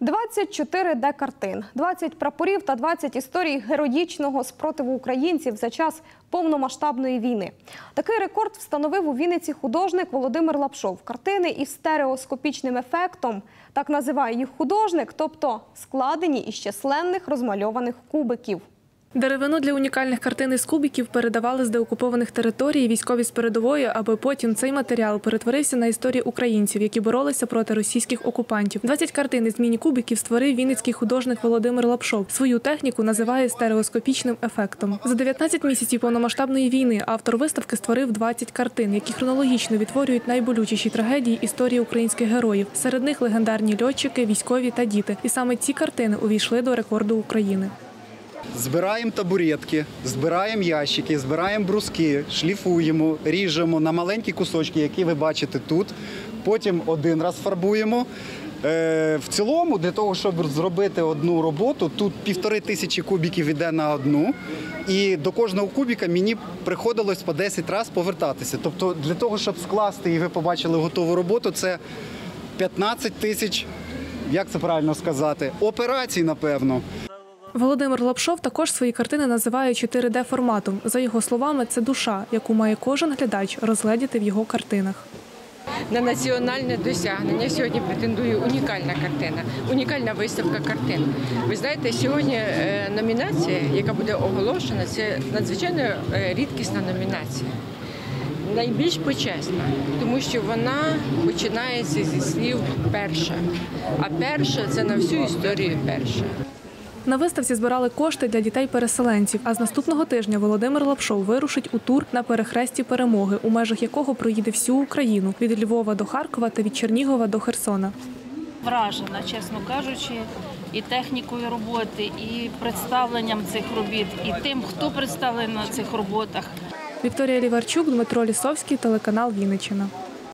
24 Д-картин, 20 прапорів та 20 історій героїчного спротиву українців за час повномасштабної війни. Такий рекорд встановив у Вінниці художник Володимир Лапшов. Картини із стереоскопічним ефектом, так називає їх художник, тобто складені із численних розмальованих кубиків. Деревину для унікальних картин із кубиків передавали з деокупованих територій військові з передової, аби потім цей матеріал перетворився на історії українців, які боролися проти російських окупантів. 20 картин із міні-кубиків створив вінницький художник Володимир Лапшов. Свою техніку називає стереоскопічним ефектом. За 19 місяців повномасштабної війни автор виставки створив 20 картин, які хронологічно відтворюють найболючіші трагедії історії українських героїв. Серед них легендарні льотчики, військові та діти. І саме ці картини увійшли до рекорду України. Збираємо табуретки, збираємо ящики, збираємо бруски, шліфуємо, ріжемо на маленькі кусочки, які ви бачите тут. Потім один раз фарбуємо. Е, В цілому, для того, щоб зробити одну роботу, тут півтори тисячі кубіків йде на одну. І до кожного кубіка мені приходилось по 10 разів повертатися. Тобто, для того, щоб скласти і ви побачили готову роботу, це 15 тисяч, як це правильно сказати, операцій, напевно. Володимир Лапшов також свої картини називає 4D форматом. За його словами, це душа, яку має кожен глядач розгледіти в його картинах. на національне досягнення. Сьогодні претендує унікальна картина, унікальна виставка картин. Ви знаєте, сьогодні е, номінація, яка буде оголошена, це надзвичайно е, рідкісна номінація. Найбільш почесна, тому що вона починається зі слів перша. А перша це на всю історію перша. На виставці збирали кошти для дітей-переселенців. А з наступного тижня Володимир Лапшов вирушить у тур на перехресті перемоги, у межах якого проїде всю Україну від Львова до Харкова та від Чернігова до Херсона. вражена, чесно кажучи, і технікою роботи, і представленням цих робіт, і тим, хто представлений на цих роботах. Вікторія Ліварчук, Дмитро Лісовський, телеканал Вінниччина.